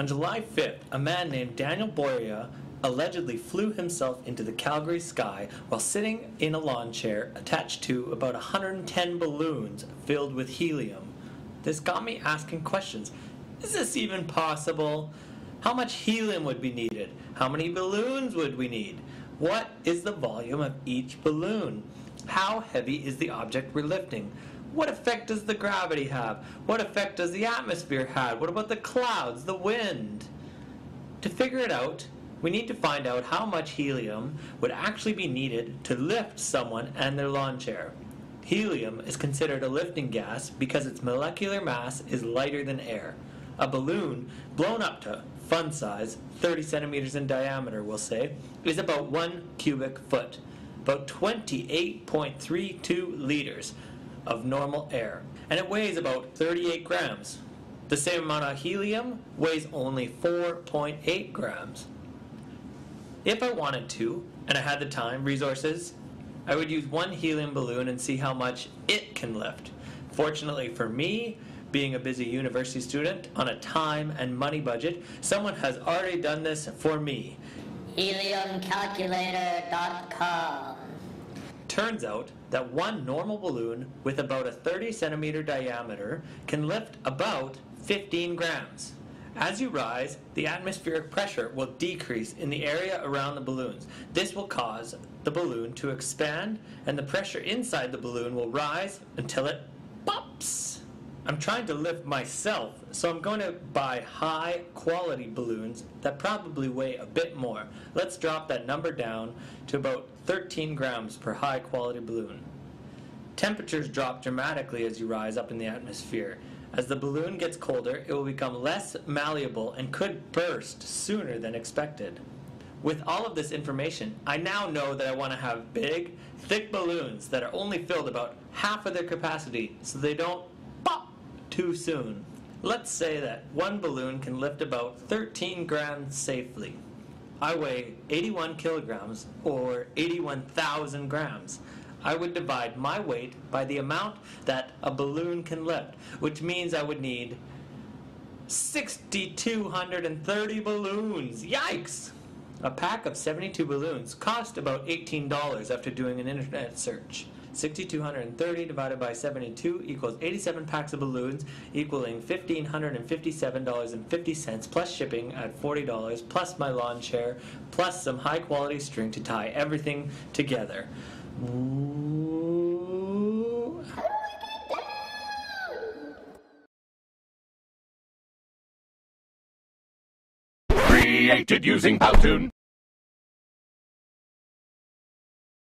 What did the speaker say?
On July 5th, a man named Daniel Boria allegedly flew himself into the Calgary sky while sitting in a lawn chair attached to about 110 balloons filled with helium. This got me asking questions. Is this even possible? How much helium would be needed? How many balloons would we need? What is the volume of each balloon? How heavy is the object we're lifting? What effect does the gravity have? What effect does the atmosphere have? What about the clouds, the wind? To figure it out, we need to find out how much helium would actually be needed to lift someone and their lawn chair. Helium is considered a lifting gas because its molecular mass is lighter than air. A balloon blown up to fun size, 30 centimeters in diameter, we'll say, is about 1 cubic foot, about 28.32 liters of normal air, and it weighs about 38 grams. The same amount of helium weighs only 4.8 grams. If I wanted to, and I had the time, resources, I would use one helium balloon and see how much it can lift. Fortunately for me, being a busy university student on a time and money budget, someone has already done this for me. Heliumcalculator.com. Turns out that one normal balloon with about a 30 centimeter diameter can lift about 15 grams. As you rise, the atmospheric pressure will decrease in the area around the balloons. This will cause the balloon to expand, and the pressure inside the balloon will rise until it pops. I'm trying to lift myself, so I'm going to buy high quality balloons that probably weigh a bit more. Let's drop that number down to about 13 grams per high quality balloon. Temperatures drop dramatically as you rise up in the atmosphere. As the balloon gets colder, it will become less malleable and could burst sooner than expected. With all of this information, I now know that I want to have big, thick balloons that are only filled about half of their capacity so they don't pop too soon. Let's say that one balloon can lift about 13 grams safely. I weigh 81 kilograms or 81,000 grams. I would divide my weight by the amount that a balloon can lift, which means I would need 6,230 balloons. Yikes! A pack of 72 balloons cost about $18 after doing an internet search. 6,230 divided by 72 equals 87 packs of balloons, equaling $1,557.50 plus shipping at $40, plus my lawn chair, plus some high quality string to tie everything together. Ooh. Created using Powtoon.